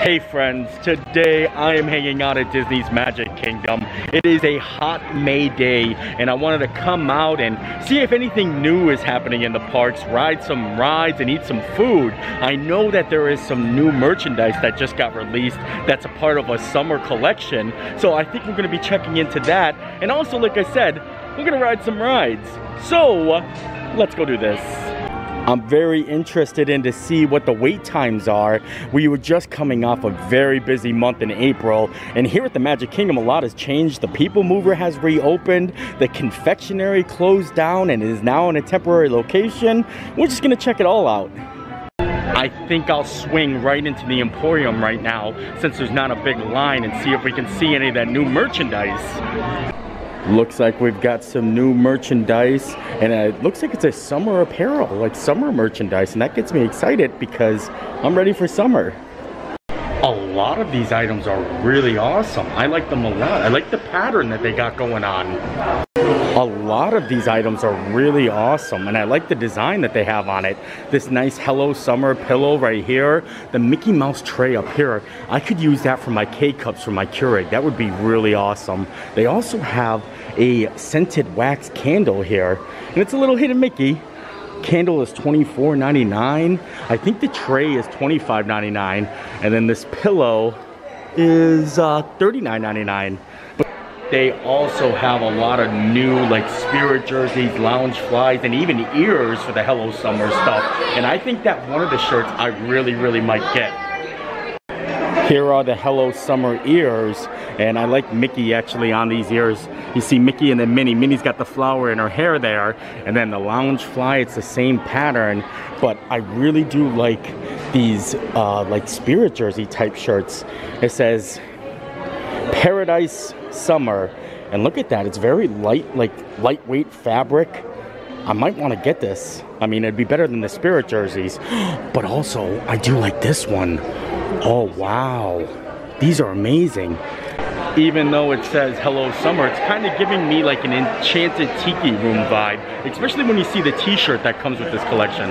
Hey friends, today I am hanging out at Disney's Magic Kingdom. It is a hot May day and I wanted to come out and see if anything new is happening in the parks, ride some rides and eat some food. I know that there is some new merchandise that just got released that's a part of a summer collection. So I think we're gonna be checking into that. And also, like I said, we're gonna ride some rides. So, let's go do this. I'm very interested in to see what the wait times are. We were just coming off a very busy month in April, and here at the Magic Kingdom, a lot has changed. The People Mover has reopened, the confectionery closed down and is now in a temporary location. We're just gonna check it all out. I think I'll swing right into the Emporium right now since there's not a big line and see if we can see any of that new merchandise. Looks like we've got some new merchandise and it looks like it's a summer apparel, like summer merchandise. And that gets me excited because I'm ready for summer. A lot of these items are really awesome. I like them a lot. I like the pattern that they got going on. A lot of these items are really awesome and I like the design that they have on it. This nice Hello Summer pillow right here. The Mickey Mouse tray up here. I could use that for my K-Cups for my Keurig. That would be really awesome. They also have a scented wax candle here and it's a little hidden Mickey. Candle is $24.99. I think the tray is $25.99 and then this pillow is uh, $39.99. They also have a lot of new like spirit jerseys, lounge flies, and even ears for the Hello Summer stuff. And I think that one of the shirts I really, really might get. Here are the Hello Summer ears, and I like Mickey actually on these ears. You see Mickey and then Minnie. Minnie's got the flower in her hair there, and then the Loungefly, it's the same pattern, but I really do like these uh, like spirit jersey type shirts. It says Paradise Summer. And look at that, it's very light, like lightweight fabric. I might want to get this. I mean, it'd be better than the Spirit jerseys. But also, I do like this one. Oh, wow. These are amazing. Even though it says Hello Summer, it's kind of giving me like an enchanted tiki room vibe. Especially when you see the t-shirt that comes with this collection.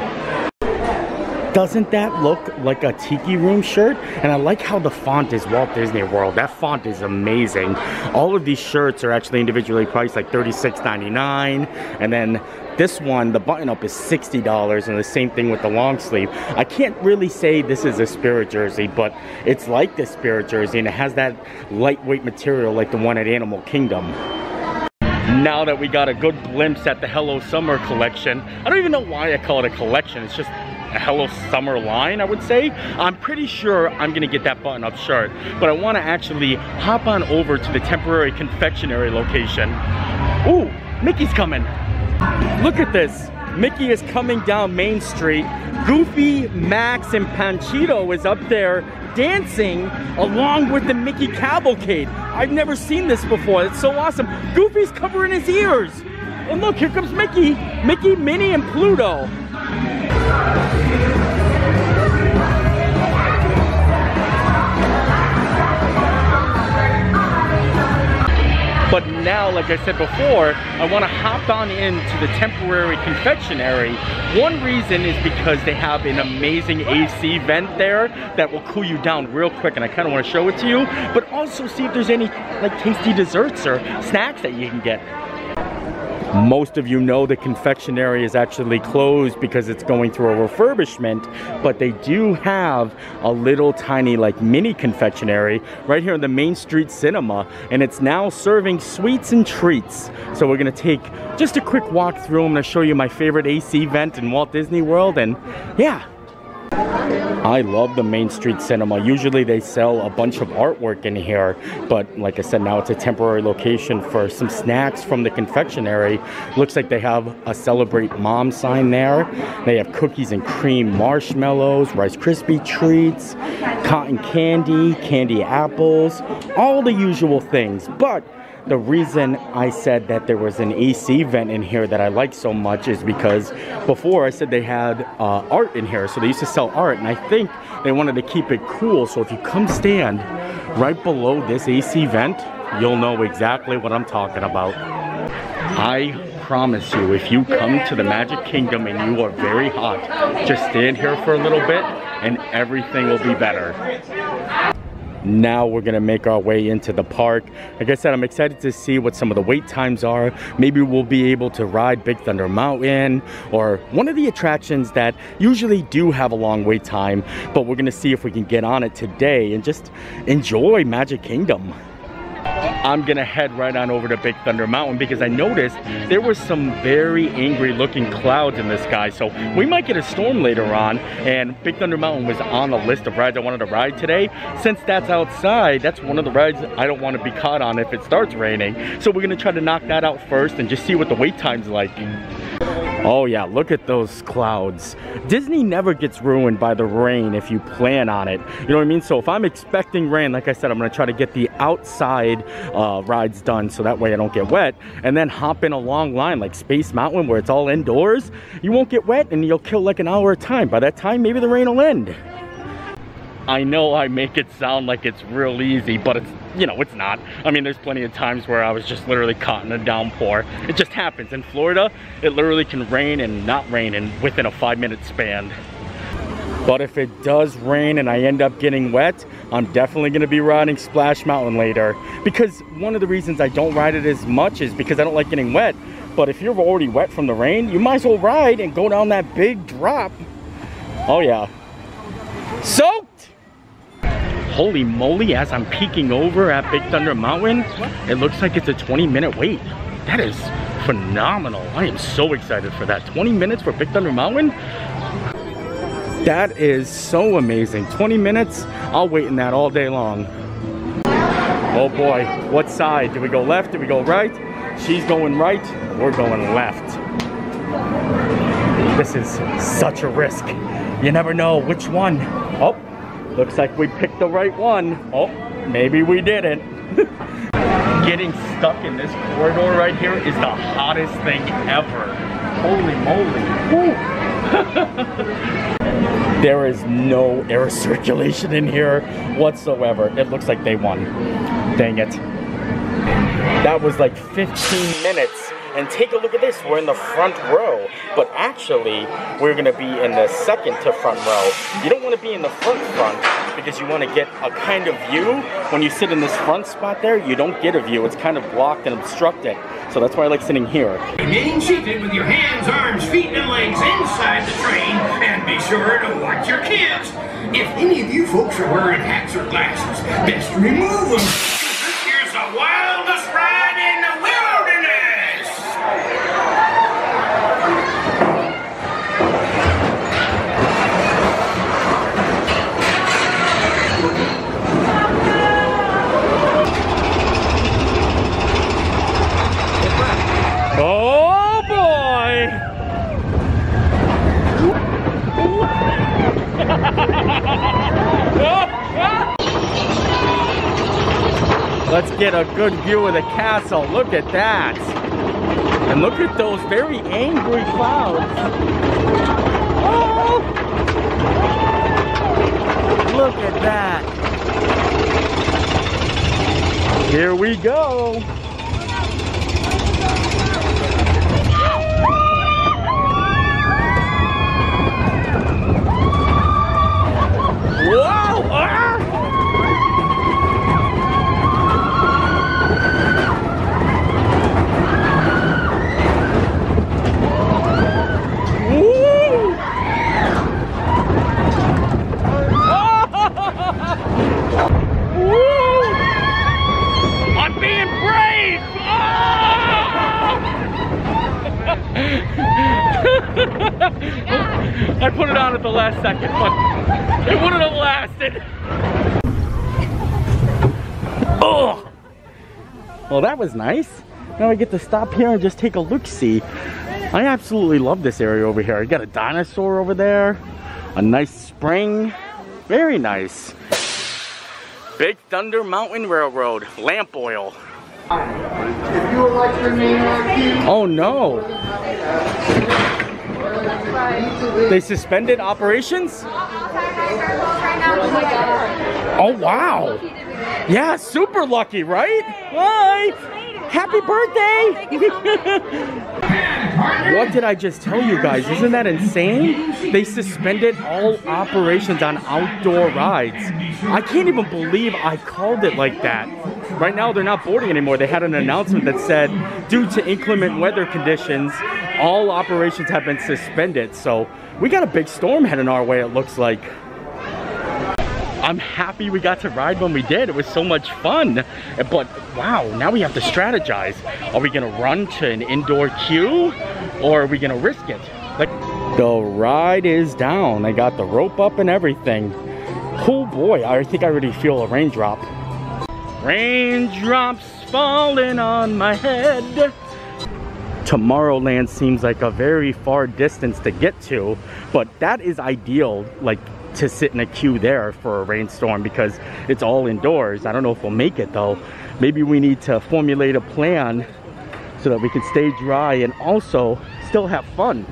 Doesn't that look like a Tiki Room shirt? And I like how the font is Walt Disney World. That font is amazing. All of these shirts are actually individually priced like $36.99. And then this one, the button up is $60 and the same thing with the long sleeve. I can't really say this is a Spirit jersey, but it's like the Spirit jersey and it has that lightweight material like the one at Animal Kingdom now that we got a good glimpse at the Hello Summer collection. I don't even know why I call it a collection. It's just a Hello Summer line, I would say. I'm pretty sure I'm gonna get that button-up shirt, but I wanna actually hop on over to the temporary confectionery location. Ooh, Mickey's coming. Look at this. Mickey is coming down Main Street. Goofy, Max, and Panchito is up there dancing along with the Mickey cavalcade. I've never seen this before. It's so awesome. Goofy's covering his ears. And look, here comes Mickey. Mickey, Minnie, and Pluto. But now, like I said before, I want to hop on into the temporary confectionery. One reason is because they have an amazing AC vent there that will cool you down real quick and I kind of want to show it to you. But also see if there's any like tasty desserts or snacks that you can get. Most of you know the confectionery is actually closed because it's going through a refurbishment, but they do have a little tiny like mini confectionery right here in the Main Street Cinema, and it's now serving sweets and treats. So we're gonna take just a quick walk through. I'm gonna show you my favorite AC vent in Walt Disney World, and yeah, I love the Main Street Cinema. Usually they sell a bunch of artwork in here, but like I said, now it's a temporary location for some snacks from the confectionery. Looks like they have a Celebrate Mom sign there. They have cookies and cream marshmallows, Rice Krispie treats, cotton candy, candy apples, all the usual things. But the reason I said that there was an AC vent in here that I like so much is because before I said they had uh, art in here. So they used to sell art and I think they wanted to keep it cool. So if you come stand right below this AC vent, you'll know exactly what I'm talking about. I promise you, if you come to the Magic Kingdom and you are very hot, just stand here for a little bit and everything will be better now we're gonna make our way into the park. Like i said i'm excited to see what some of the wait times are. Maybe we'll be able to ride big thunder mountain or one of the attractions that usually do have a long wait time but we're gonna see if we can get on it today and just enjoy magic kingdom I'm gonna head right on over to Big Thunder Mountain because I noticed there was some very angry looking clouds in the sky. So we might get a storm later on and Big Thunder Mountain was on the list of rides I wanted to ride today. Since that's outside, that's one of the rides I don't want to be caught on if it starts raining. So we're gonna try to knock that out first and just see what the wait time's like. Oh yeah, look at those clouds. Disney never gets ruined by the rain if you plan on it. You know what I mean? So if I'm expecting rain, like I said, I'm gonna try to get the outside uh, rides done so that way I don't get wet. And then hop in a long line like Space Mountain where it's all indoors. You won't get wet and you'll kill like an hour of time. By that time, maybe the rain will end. I know I make it sound like it's real easy, but it's, you know, it's not. I mean, there's plenty of times where I was just literally caught in a downpour. It just happens. In Florida, it literally can rain and not rain in within a five minute span. But if it does rain and I end up getting wet, I'm definitely gonna be riding Splash Mountain later. Because one of the reasons I don't ride it as much is because I don't like getting wet. But if you're already wet from the rain, you might as well ride and go down that big drop. Oh yeah. So holy moly, as I'm peeking over at Big Thunder Mountain, it looks like it's a 20 minute wait. That is phenomenal. I am so excited for that. 20 minutes for Big Thunder Mountain? That is so amazing. 20 minutes, I'll wait in that all day long. Oh boy, what side? Do we go left? Do we go right? She's going right, we're going left. This is such a risk. You never know which one. Oh, Looks like we picked the right one. Oh, maybe we didn't. Getting stuck in this corridor right here is the hottest thing ever. Holy moly. there is no air circulation in here whatsoever. It looks like they won. Dang it. That was like 15 minutes and take a look at this, we're in the front row, but actually we're gonna be in the second to front row. You don't wanna be in the front front because you wanna get a kind of view. When you sit in this front spot there, you don't get a view. It's kind of blocked and obstructed. So that's why I like sitting here. Remain seated with your hands, arms, feet, and legs inside the train, and be sure to watch your kids. If any of you folks are wearing hats or glasses, best remove them. Here's a wildest ride in the Let's get a good view of the castle. Look at that. And look at those very angry clouds. Oh! Look at that. Here we go. I was nice. Now I get to stop here and just take a look-see. I absolutely love this area over here. I got a dinosaur over there, a nice spring. Very nice. Big Thunder Mountain Railroad, lamp oil. If you would like to remain Oh no. They suspended operations? Oh wow. Yeah, super lucky, right? Bye. Happy birthday. What did I just tell you guys? Isn't that insane? They suspended all operations on outdoor rides. I can't even believe I called it like that. Right now, they're not boarding anymore. They had an announcement that said, due to inclement weather conditions, all operations have been suspended. So we got a big storm heading our way, it looks like. I'm happy we got to ride when we did. It was so much fun. But wow, now we have to strategize. Are we gonna run to an indoor queue or are we gonna risk it? Like the ride is down. I got the rope up and everything. Oh boy, I think I already feel a raindrop. Raindrops falling on my head. Tomorrowland seems like a very far distance to get to, but that is ideal, like to sit in a queue there for a rainstorm because it's all indoors. I don't know if we'll make it though. Maybe we need to formulate a plan so that we can stay dry and also still have fun.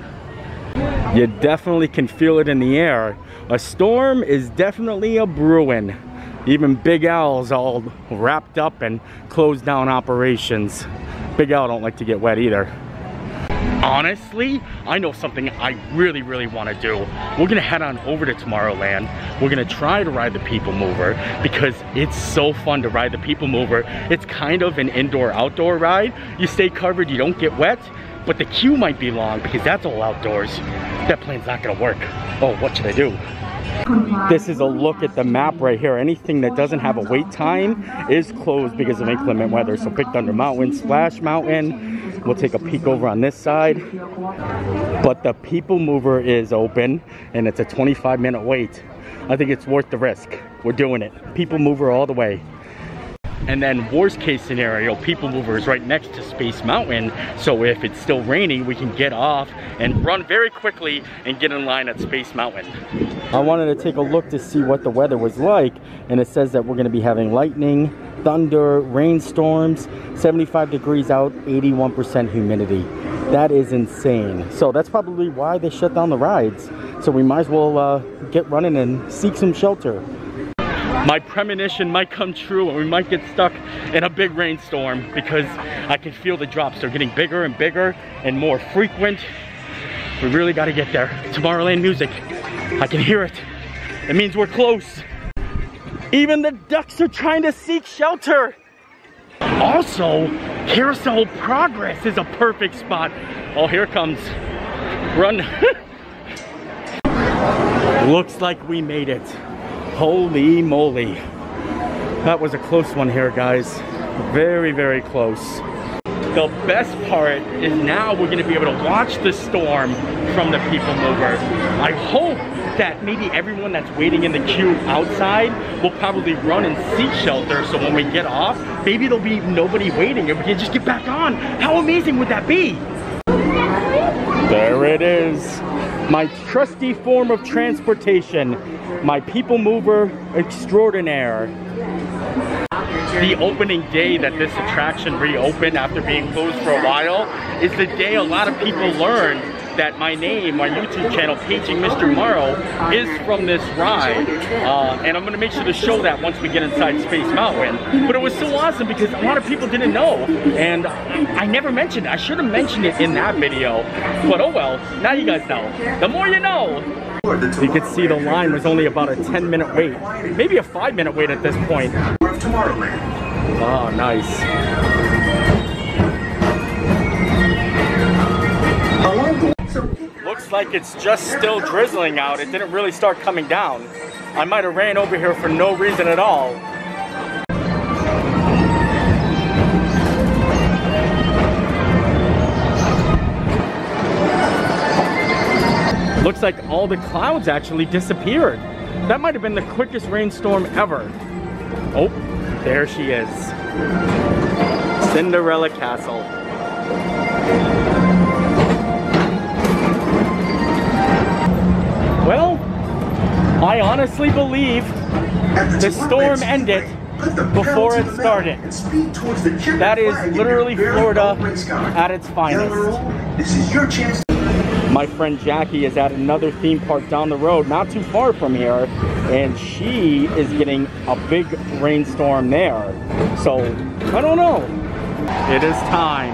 You definitely can feel it in the air. A storm is definitely a brewing. Even Big Al's all wrapped up and closed down operations. Big Al don't like to get wet either. Honestly, I know something I really, really want to do. We're gonna head on over to Tomorrowland. We're gonna try to ride the People Mover because it's so fun to ride the People Mover. It's kind of an indoor-outdoor ride. You stay covered, you don't get wet, but the queue might be long because that's all outdoors. That plane's not gonna work. Oh, what should I do? This is a look at the map right here. Anything that doesn't have a wait time is closed because of inclement weather. So Big Thunder Mountain, Splash Mountain. We'll take a peek over on this side. But the People Mover is open and it's a 25 minute wait. I think it's worth the risk. We're doing it. People Mover all the way. And then worst case scenario, People Mover is right next to Space Mountain. So if it's still raining, we can get off and run very quickly and get in line at Space Mountain. I wanted to take a look to see what the weather was like. And it says that we're gonna be having lightning, thunder, rainstorms, 75 degrees out, 81% humidity. That is insane. So that's probably why they shut down the rides. So we might as well uh, get running and seek some shelter my premonition might come true and we might get stuck in a big rainstorm because I can feel the drops. They're getting bigger and bigger and more frequent. We really got to get there. Tomorrowland music. I can hear it. It means we're close. Even the ducks are trying to seek shelter. Also, Carousel Progress is a perfect spot. Oh, here comes. Run. Looks like we made it. Holy moly. That was a close one here, guys. Very, very close. The best part is now we're gonna be able to watch the storm from the People Mover. I hope that maybe everyone that's waiting in the queue outside will probably run and seek shelter so when we get off, maybe there'll be nobody waiting and we can just get back on. How amazing would that be? There it is. My trusty form of transportation. My people mover extraordinaire. The opening day that this attraction reopened after being closed for a while is the day a lot of people learned that my name, my YouTube channel, Paging Mr. Morrow, is from this ride. Uh, and I'm gonna make sure to show that once we get inside Space Mountain. But it was so awesome because a lot of people didn't know. And I never mentioned it. I should have mentioned it in that video. But oh well, now you guys know. The more you know. You could see the line was only about a 10 minute wait. Maybe a five minute wait at this point. Oh, nice. Looks like it's just still drizzling out. It didn't really start coming down. I might have ran over here for no reason at all. Looks like all the clouds actually disappeared. That might have been the quickest rainstorm ever. Oh, there she is. Cinderella Castle. Well, I honestly believe the storm ended before it started. That is literally Florida at its finest. This is your chance. My friend Jackie is at another theme park down the road, not too far from here, and she is getting a big rainstorm there. So, I don't know. It is time.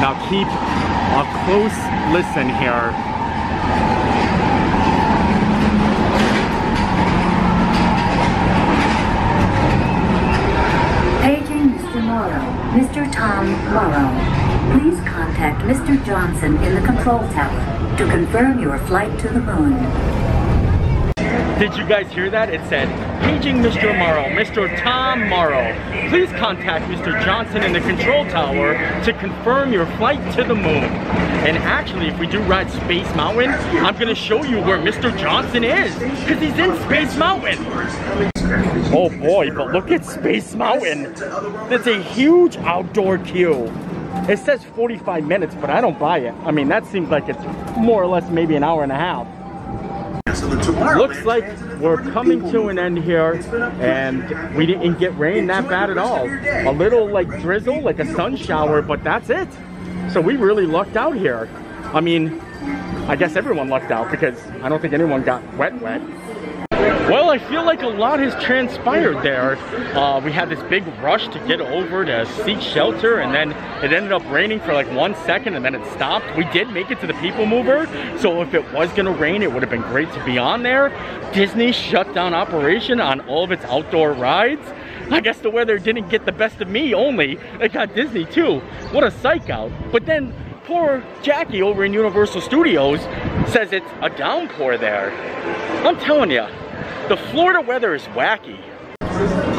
Now keep a close listen here. Paging Mr. Morrow. Mr. Tom Morrow. Please contact Mr. Johnson in the control tower to confirm your flight to the moon. Did you guys hear that? It said, paging Mr. Morrow, Mr. Tom Morrow. Please contact Mr. Johnson in the control tower to confirm your flight to the moon. And actually, if we do ride Space Mountain, I'm gonna show you where Mr. Johnson is, because he's in Space Mountain. Oh boy, but look at Space Mountain. That's a huge outdoor queue. It says 45 minutes, but I don't buy it. I mean, that seems like it's more or less maybe an hour and a half. So the Tomorrowland Looks like we're coming to an end here It's been a pleasure. and we didn't get rain that bad at all. A little like drizzle, like a sun shower, but that's it. So we really lucked out here. I mean, I guess everyone lucked out because I don't think anyone got wet wet. Well, I feel like a lot has transpired there. Uh, we had this big rush to get over to seek shelter, and then it ended up raining for like one second, and then it stopped. We did make it to the People Mover, so if it was gonna rain, it would have been great to be on there. Disney shut down operation on all of its outdoor rides. I guess the weather didn't get the best of me only. It got Disney too. What a psych out. But then poor Jackie over in Universal Studios says it's a downpour there. I'm telling you, the Florida weather is wacky.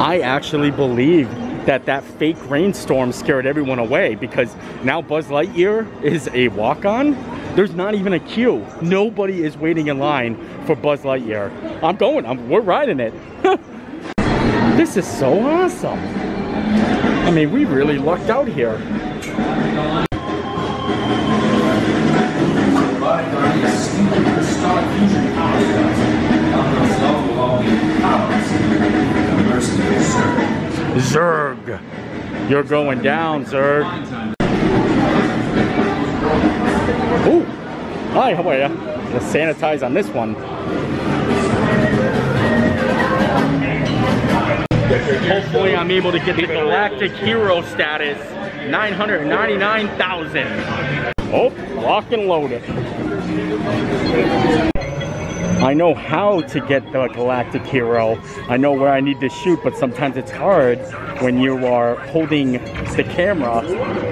I actually believe that that fake rainstorm scared everyone away because now Buzz Lightyear is a walk-on. There's not even a queue. Nobody is waiting in line for Buzz Lightyear. I'm going. I'm, we're riding it. this is so awesome. I mean, we really lucked out here. Zurg. You're going down, Zurg. Ooh. Hi, how are you? Let's sanitize on this one. Hopefully I'm able to get the Galactic Hero status. 999,000. Oh, lock and loaded. I know how to get the Galactic Hero. I know where I need to shoot, but sometimes it's hard when you are holding the camera.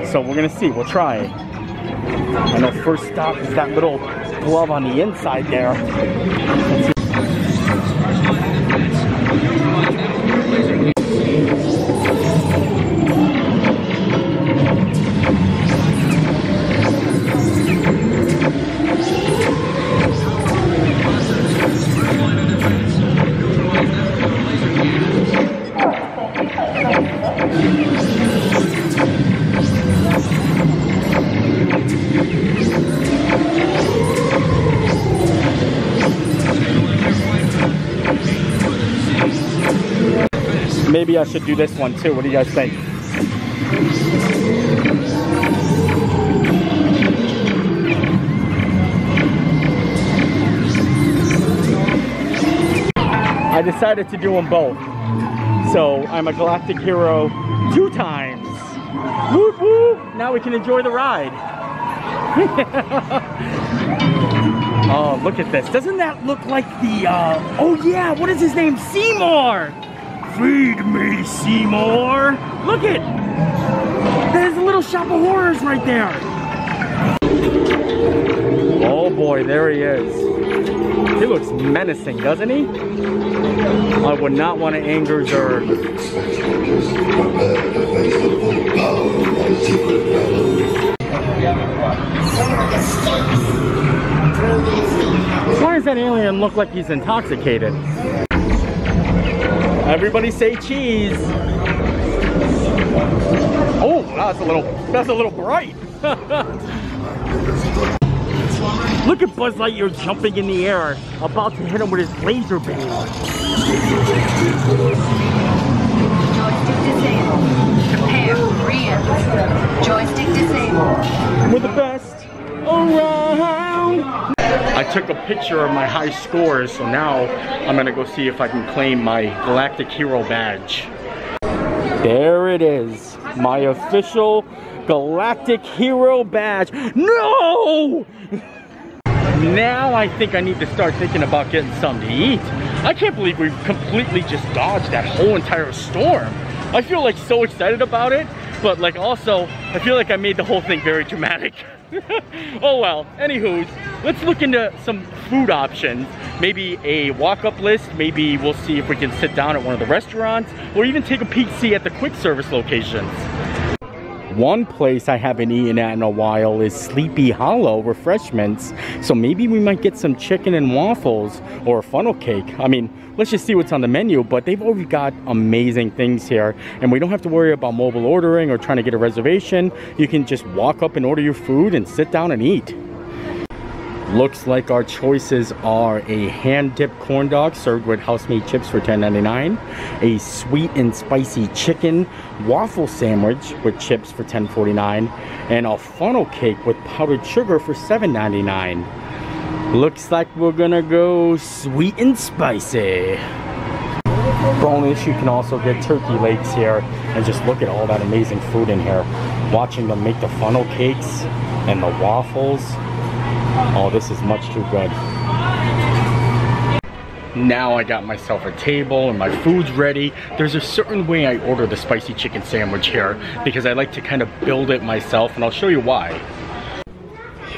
So we're gonna see, we'll try. I know first stop is that little glove on the inside there. Maybe I should do this one too. What do you guys think? I decided to do them both. So I'm a galactic hero two times. Now we can enjoy the ride. oh, look at this. Doesn't that look like the, uh, oh yeah, what is his name? Seymour! Feed me, Seymour! Look it! There's a little shop of horrors right there. Oh boy, there he is. He looks menacing, doesn't he? I would not want to anger Zurg. Why does that alien look like he's intoxicated? Everybody say cheese. Oh, that's a little that's a little bright. Look at Buzz Lightyear jumping in the air, about to hit him with his laser beam. Joystick disabled. Prepare for re-entry. Joystick disabled. We're the best around. I took a picture of my high scores, so now I'm gonna go see if I can claim my Galactic Hero badge. There it is, my official Galactic Hero Badge. No! Now I think I need to start thinking about getting something to eat. I can't believe we completely just dodged that whole entire storm. I feel like so excited about it, but like also, I feel like I made the whole thing very dramatic. oh well, anywho's, let's look into some food options. Maybe a walk-up list, maybe we'll see if we can sit down at one of the restaurants, or even take a peek see at the quick service locations. One place I haven't eaten at in a while is Sleepy Hollow Refreshments. So maybe we might get some chicken and waffles or funnel cake. I mean, let's just see what's on the menu, but they've already got amazing things here. And we don't have to worry about mobile ordering or trying to get a reservation. You can just walk up and order your food and sit down and eat. Looks like our choices are a hand-dipped corn dog served with house-made chips for $10.99, a sweet and spicy chicken waffle sandwich with chips for $10.49, and a funnel cake with powdered sugar for $7.99. Looks like we're gonna go sweet and spicy. Bonus, you can also get turkey legs here and just look at all that amazing food in here. Watching them make the funnel cakes and the waffles. Oh, this is much too good. Now I got myself a table and my food's ready. There's a certain way I order the spicy chicken sandwich here because I like to kind of build it myself and I'll show you why.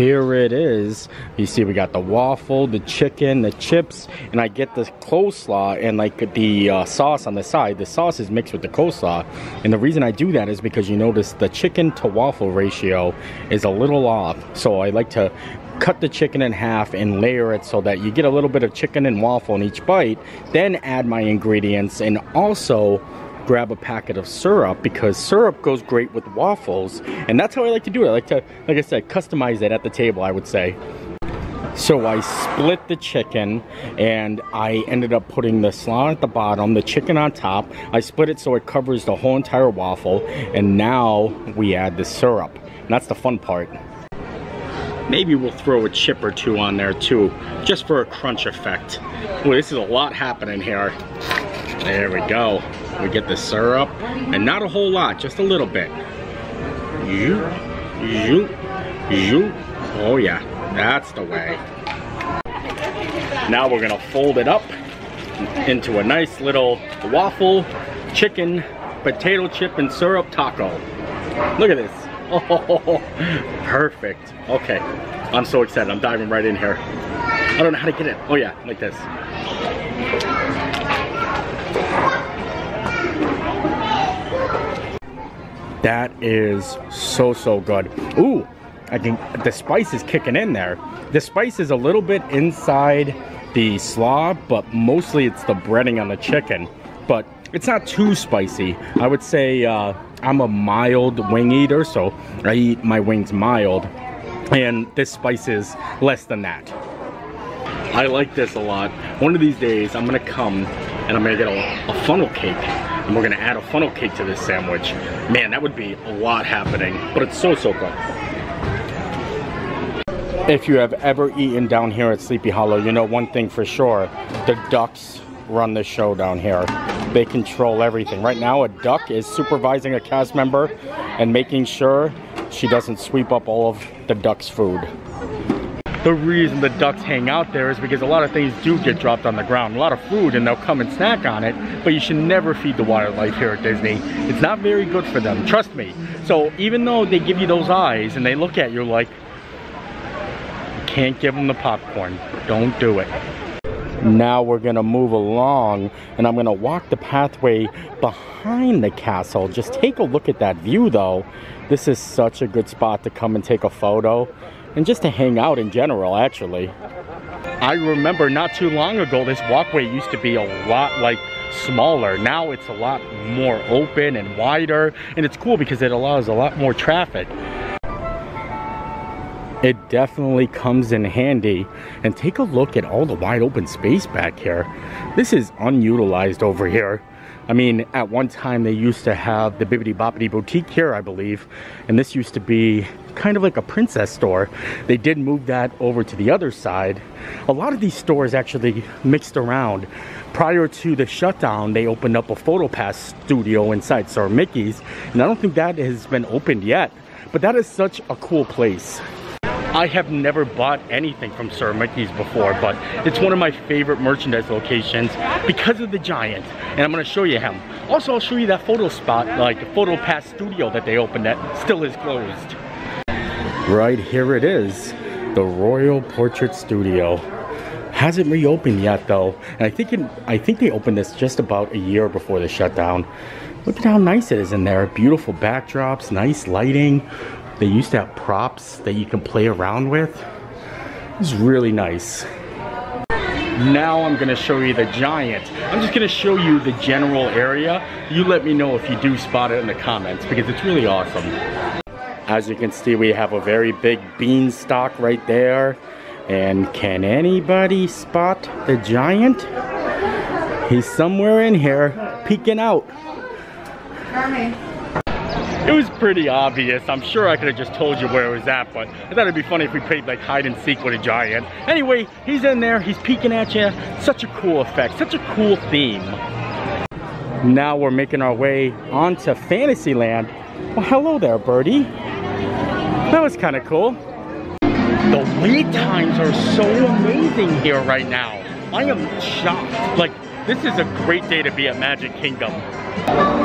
Here it is. You see we got the waffle, the chicken, the chips, and I get the coleslaw and like the uh, sauce on the side. The sauce is mixed with the coleslaw. And the reason I do that is because you notice the chicken to waffle ratio is a little off. So I like to cut the chicken in half and layer it so that you get a little bit of chicken and waffle in each bite. Then add my ingredients and also grab a packet of syrup because syrup goes great with waffles and that's how I like to do it. I like to, like I said, customize it at the table I would say. So I split the chicken and I ended up putting the slaw at the bottom, the chicken on top. I split it so it covers the whole entire waffle and now we add the syrup. And that's the fun part. Maybe we'll throw a chip or two on there too, just for a crunch effect. This is a lot happening here. There we go. We get the syrup, and not a whole lot, just a little bit. You, you, you. Oh yeah, that's the way. Now we're gonna fold it up into a nice little waffle, chicken, potato chip, and syrup taco. Look at this. Oh, perfect. Okay, I'm so excited. I'm diving right in here. I don't know how to get it. Oh yeah, like this. That is so, so good. Ooh, I think the spice is kicking in there. The spice is a little bit inside the slaw, but mostly it's the breading on the chicken. But it's not too spicy. I would say uh, I'm a mild wing eater, so I eat my wings mild. And this spice is less than that. I like this a lot. One of these days, I'm gonna come and I'm gonna get a, a funnel cake and we're gonna add a funnel cake to this sandwich. Man, that would be a lot happening, but it's so, so good. If you have ever eaten down here at Sleepy Hollow, you know one thing for sure. The ducks run the show down here. They control everything. Right now, a duck is supervising a cast member and making sure she doesn't sweep up all of the duck's food. The reason the ducks hang out there is because a lot of things do get dropped on the ground. A lot of food and they'll come and snack on it, but you should never feed the wildlife here at Disney. It's not very good for them, trust me. So even though they give you those eyes and they look at you like, you can't give them the popcorn. Don't do it. Now we're gonna move along and I'm gonna walk the pathway behind the castle. Just take a look at that view though. This is such a good spot to come and take a photo and just to hang out in general actually. I remember not too long ago this walkway used to be a lot like smaller. Now it's a lot more open and wider and it's cool because it allows a lot more traffic. It definitely comes in handy and take a look at all the wide open space back here. This is unutilized over here. I mean, at one time they used to have the Bibbidi Bobbidi Boutique here, I believe, and this used to be kind of like a princess store. They did move that over to the other side. A lot of these stores actually mixed around. Prior to the shutdown, they opened up a PhotoPass studio inside Sir Mickey's, and I don't think that has been opened yet. But that is such a cool place. I have never bought anything from Sir Mickey's before, but it's one of my favorite merchandise locations because of the giant. And I'm gonna show you him. Also, I'll show you that photo spot, like the Photo Pass studio that they opened that still is closed. Right here it is, the Royal Portrait Studio. Hasn't reopened yet though. And I think it, I think they opened this just about a year before the shutdown. Look at how nice it is in there. Beautiful backdrops, nice lighting. They used to have props that you can play around with. It's really nice. Now I'm gonna show you the giant. I'm just gonna show you the general area. You let me know if you do spot it in the comments because it's really awesome. As you can see, we have a very big beanstalk right there. And can anybody spot the giant? He's somewhere in here, peeking out. It was pretty obvious. I'm sure I could have just told you where it was at, but I thought it'd be funny if we played like hide and seek with a giant. Anyway, he's in there, he's peeking at you. Such a cool effect, such a cool theme. Now we're making our way onto Fantasyland. Well, hello there, birdie. That was kind of cool. The wait times are so amazing here right now. I am shocked. Like, this is a great day to be at Magic Kingdom.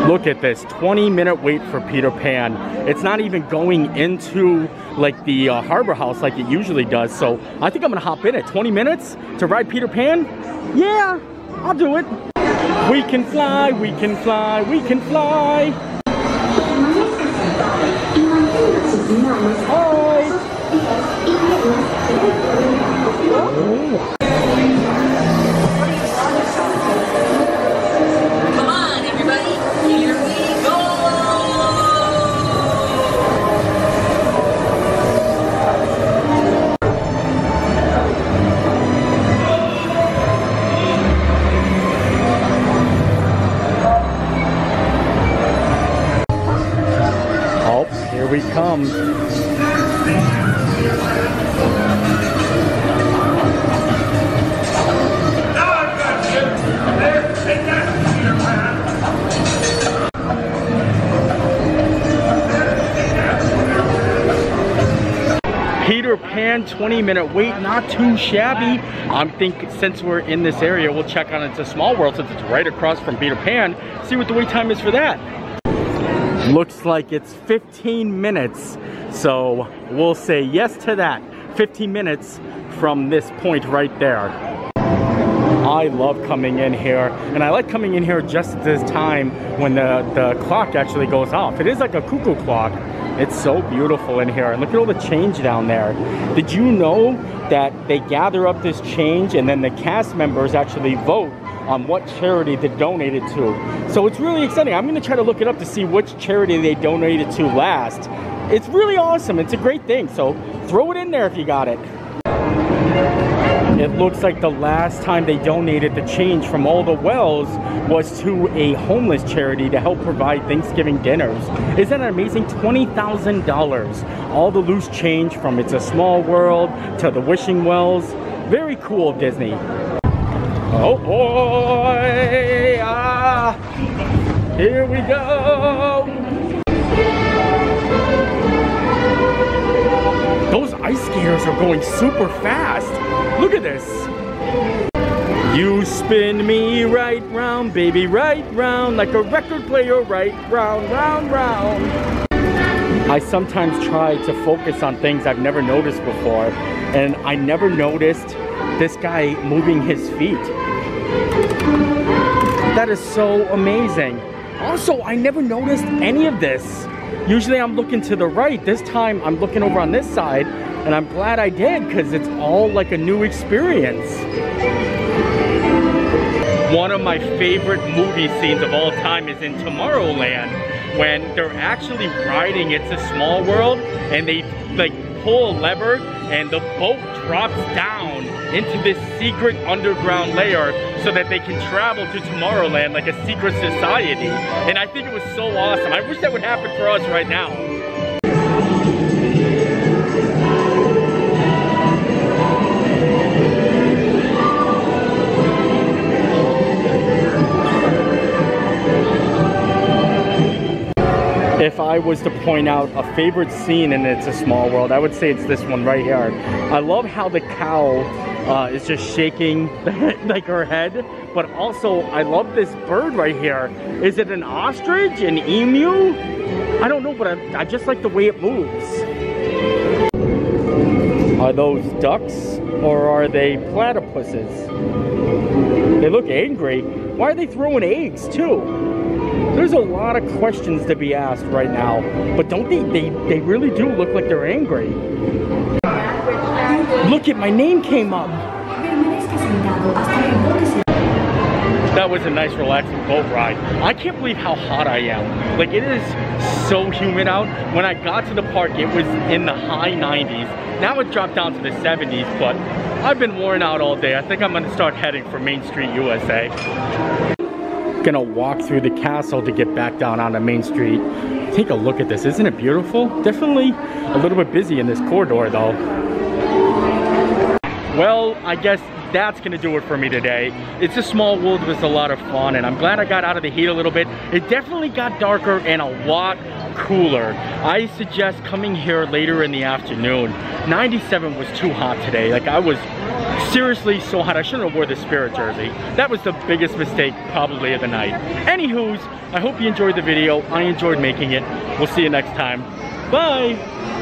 Look at this, 20 minute wait for Peter Pan. It's not even going into like the uh, Harbor House like it usually does. So I think I'm gonna hop in at 20 minutes to ride Peter Pan. Yeah, I'll do it. We can fly, we can fly, we can fly. Come 20 minute wait, not too shabby. I'm think since we're in this area, we'll check on it's a Small World since it's right across from Peter Pan, see what the wait time is for that. Looks like it's 15 minutes, so we'll say yes to that. 15 minutes from this point right there. I love coming in here and I like coming in here just at this time when the, the clock actually goes off. It is like a cuckoo clock it's so beautiful in here and look at all the change down there. Did you know that they gather up this change and then the cast members actually vote on what charity to donate it to. So it's really exciting. I'm gonna try to look it up to see which charity they donated to last. It's really awesome. It's a great thing. So throw it in there if you got it. It looks like the last time they donated the change from all the wells was to a homeless charity to help provide Thanksgiving dinners. Isn't that amazing? $20,000. All the loose change from It's a Small World to the Wishing Wells. Very cool, Disney. Oh boy! Ah! Here we go! Those ice skaters are going super fast. Look at this. You spin me right round, baby, right round, like a record player, right round, round, round. I sometimes try to focus on things I've never noticed before, and I never noticed this guy moving his feet. That is so amazing. Also, I never noticed any of this. Usually I'm looking to the right. This time I'm looking over on this side and I'm glad I did because it's all like a new experience. One of my favorite movie scenes of all time is in Tomorrowland when they're actually riding It's a Small World and they like pull a lever and the boat drops down into this secret underground layer so that they can travel to Tomorrowland like a secret society. And I think it was so awesome. I wish that would happen for us right now. If I was to point out a favorite scene in It's a Small World, I would say it's this one right here. I love how the cow uh, is just shaking like her head, but also I love this bird right here. Is it an ostrich, an emu? I don't know, but I, I just like the way it moves. Are those ducks or are they platypuses? They look angry. Why are they throwing eggs too? There's a lot of questions to be asked right now, but don't they, they, they really do look like they're angry. Look at my name came up. That was a nice relaxing boat ride. I can't believe how hot I am. Like it is so humid out. When I got to the park, it was in the high 90s. Now it dropped down to the 70s, but I've been worn out all day. I think I'm gonna start heading for Main Street, USA. Gonna walk through the castle to get back down onto Main Street. Take a look at this, isn't it beautiful? Definitely a little bit busy in this corridor though. Well, I guess that's gonna do it for me today. It's a small world, it was a lot of fun, and I'm glad I got out of the heat a little bit. It definitely got darker and a lot cooler. I suggest coming here later in the afternoon. 97 was too hot today. Like I was seriously so hot. I shouldn't have wore the Spirit jersey. That was the biggest mistake probably of the night. Anywho's, I hope you enjoyed the video. I enjoyed making it. We'll see you next time. Bye.